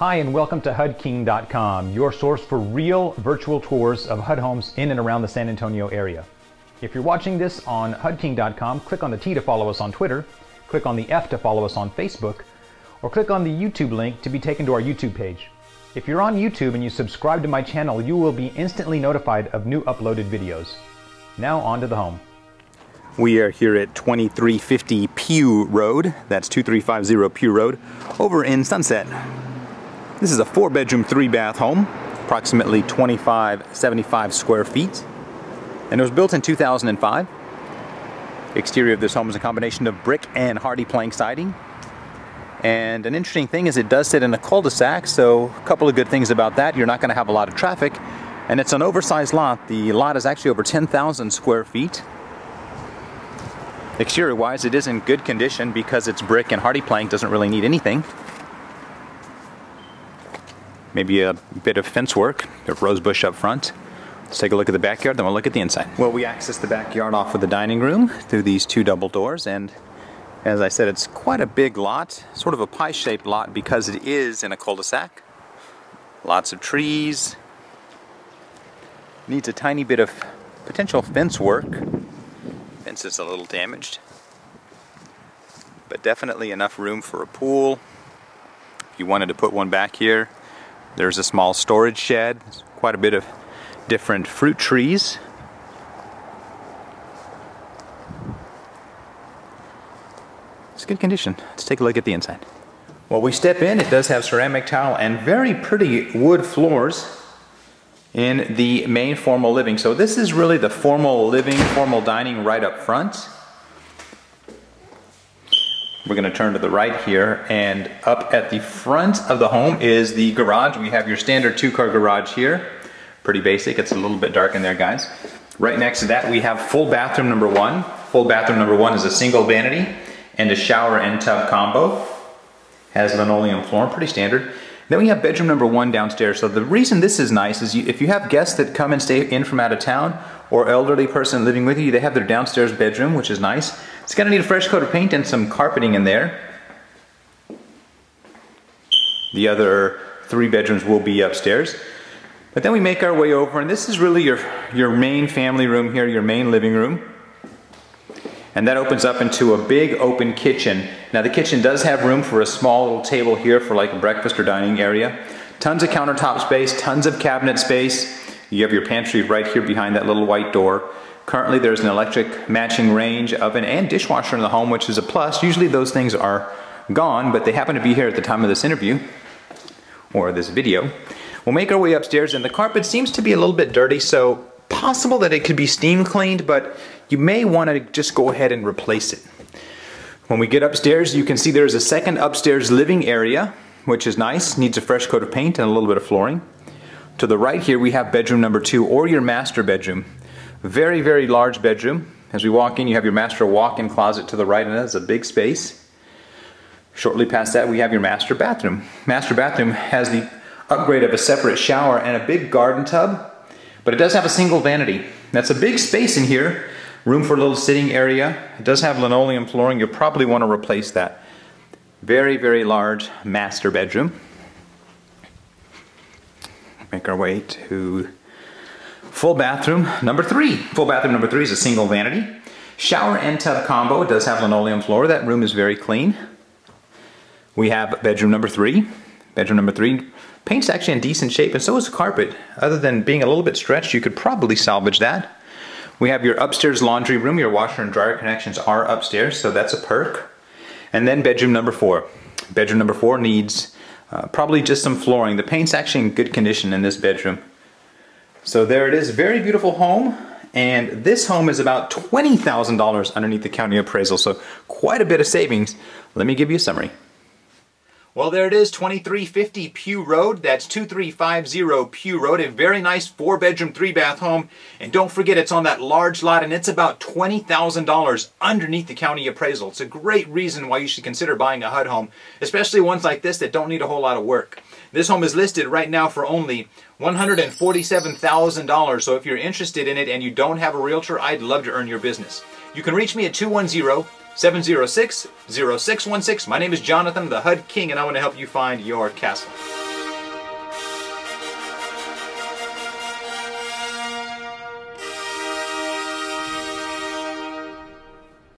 Hi, and welcome to HUDking.com, your source for real virtual tours of HUD homes in and around the San Antonio area. If you're watching this on HUDking.com, click on the T to follow us on Twitter, click on the F to follow us on Facebook, or click on the YouTube link to be taken to our YouTube page. If you're on YouTube and you subscribe to my channel, you will be instantly notified of new uploaded videos. Now on to the home. We are here at 2350 Pue Road, that's 2350 Pue Road, over in Sunset. This is a four bedroom, three bath home, approximately 2575 square feet. And it was built in 2005. Exterior of this home is a combination of brick and HardiePlank siding. And an interesting thing is it does sit in a cul-de-sac, so a couple of good things about that. You're not gonna have a lot of traffic. And it's an oversized lot. The lot is actually over 10,000 square feet. Exterior wise, it is in good condition because it's brick and HardiePlank doesn't really need anything maybe a bit of fence work, a rose bush up front. Let's take a look at the backyard, then we'll look at the inside. Well, we access the backyard off of the dining room through these two double doors, and as I said, it's quite a big lot, sort of a pie-shaped lot because it is in a cul-de-sac. Lots of trees. Needs a tiny bit of potential fence work. Fence is a little damaged. But definitely enough room for a pool. If you wanted to put one back here, there's a small storage shed, quite a bit of different fruit trees. It's good condition. Let's take a look at the inside. Well, we step in, it does have ceramic tile and very pretty wood floors in the main formal living. So this is really the formal living, formal dining right up front. We're going to turn to the right here and up at the front of the home is the garage. We have your standard two-car garage here. Pretty basic. It's a little bit dark in there, guys. Right next to that we have full bathroom number one. Full bathroom number one is a single vanity and a shower and tub combo. Has linoleum floor, pretty standard. Then we have bedroom number one downstairs. So the reason this is nice is you, if you have guests that come and stay in from out of town or elderly person living with you, they have their downstairs bedroom, which is nice. It's gonna need a fresh coat of paint and some carpeting in there. The other three bedrooms will be upstairs. But then we make our way over, and this is really your, your main family room here, your main living room. And that opens up into a big open kitchen. Now the kitchen does have room for a small little table here for like a breakfast or dining area. Tons of countertop space, tons of cabinet space. You have your pantry right here behind that little white door. Currently there's an electric matching range oven and dishwasher in the home, which is a plus. Usually those things are gone, but they happen to be here at the time of this interview or this video. We'll make our way upstairs and the carpet seems to be a little bit dirty, so possible that it could be steam cleaned, but you may want to just go ahead and replace it. When we get upstairs, you can see there's a second upstairs living area, which is nice, needs a fresh coat of paint and a little bit of flooring. To the right here, we have bedroom number two, or your master bedroom. Very, very large bedroom. As we walk in, you have your master walk-in closet to the right, and that's a big space. Shortly past that, we have your master bathroom. Master bathroom has the upgrade of a separate shower and a big garden tub, but it does have a single vanity. That's a big space in here. Room for a little sitting area. It does have linoleum flooring. You'll probably want to replace that. Very, very large master bedroom. Make our way to Full bathroom number three. Full bathroom number three is a single vanity. Shower and tub combo. It does have linoleum floor. That room is very clean. We have bedroom number three. Bedroom number three. Paint's actually in decent shape and so is the carpet. Other than being a little bit stretched, you could probably salvage that. We have your upstairs laundry room. Your washer and dryer connections are upstairs, so that's a perk. And then bedroom number four. Bedroom number four needs uh, probably just some flooring. The paint's actually in good condition in this bedroom. So there it is, very beautiful home. And this home is about $20,000 underneath the county appraisal, so quite a bit of savings. Let me give you a summary. Well, there it is, 2350 Pue Road. That's 2350 Pue Road. A very nice four bedroom, three bath home. And don't forget, it's on that large lot and it's about $20,000 underneath the county appraisal. It's a great reason why you should consider buying a HUD home, especially ones like this that don't need a whole lot of work. This home is listed right now for only $147,000. So if you're interested in it and you don't have a realtor, I'd love to earn your business. You can reach me at 210 706 0616. My name is Jonathan, the HUD King, and I want to help you find your castle.